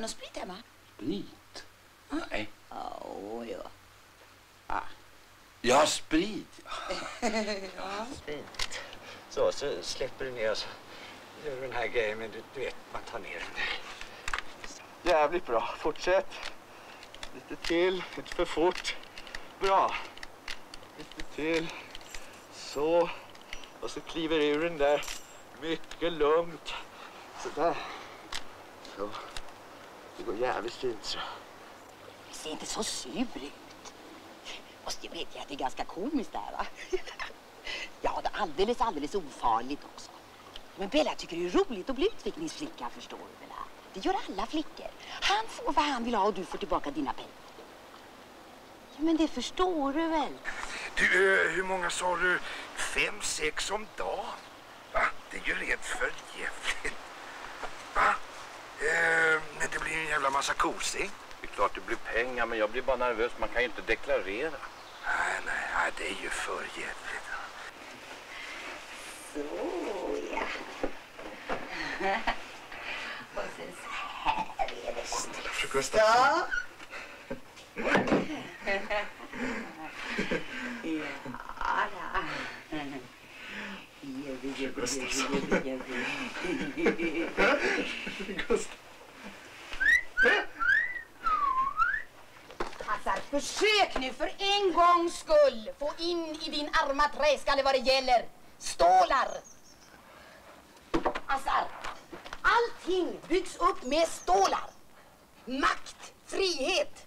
du någon sprit hemma? Sprit? Nej. Åh, ja. Ah. Ja, sprit. ja. Fint. Så, så släpper du ner oss. Gör du den här grejen, men du, du vet, man tar ner den. Jävligt bra. Fortsätt. Lite till. Inte för fort. Bra. Lite till. Så. Och så kliver ur den där. Mycket lugnt. Så där. Så. Det går jävligt fint så. Se inte så sur ut. Måste ju medge att det är ganska komiskt där va? ja, det är alldeles, alldeles ofarligt också. Men Bella tycker det är roligt att bli utvecklingsflicka, förstår du väl? Det gör alla flickor. Han får vad han vill ha och du får tillbaka dina pengar. Ja, men det förstår du väl? Du, eh, hur många sa du? Fem, sex om dagen? Va? Det är ju rent för jävligt. Va? Eh, men det blir ju en jävla massa kosing. Det är klart det blir pengar, men jag blir bara nervös. Man kan ju inte deklarera. Nej, nej, nej det är ju för jävligt. Så, ja. och sen så här är det. Snälla fru Gustafsson. Ja. ja, Assar, försök nu för en gångs skull få in i din arma träskalle vad det gäller. Stålar! Assar, allting byggs upp med stålar. Makt, frihet.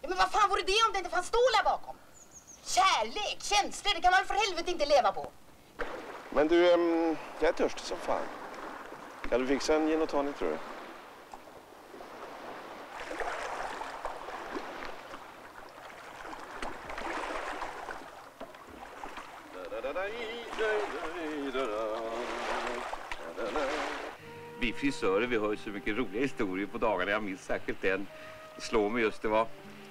Ja, men vad fan vore det om det inte fanns stålar bakom? Kärlek, känslor, det kan man för helvete inte leva på. Men du, jag är törstig som fan. Kan du fixa en gin och tonic tror du? Vi frisörer vi hör ju så mycket roliga historier på dagarna. Jag minns särskilt en. Det slår mig just. Det var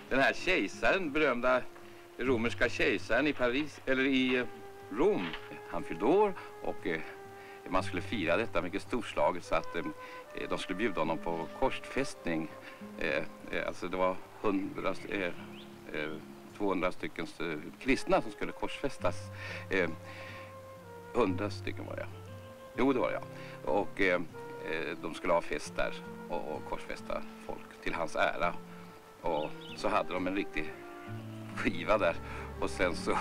den här kejsaren, berömda romerska kejsaren i Paris, eller i eh, Rom. Han fyllde år och eh, man skulle fira detta mycket storslaget så att eh, eh de skulle bjuda honom på korsfästning. Eh, eh alltså det var hundra, 200 stycken kristna som skulle korsfästas. Eh, 100 stycken var det. Jo, det var jag. ja. Och eh, eh, de skulle ha fest där och, och korsfästa folk till hans ära. Och så hade de en riktig skiva där. Och sen så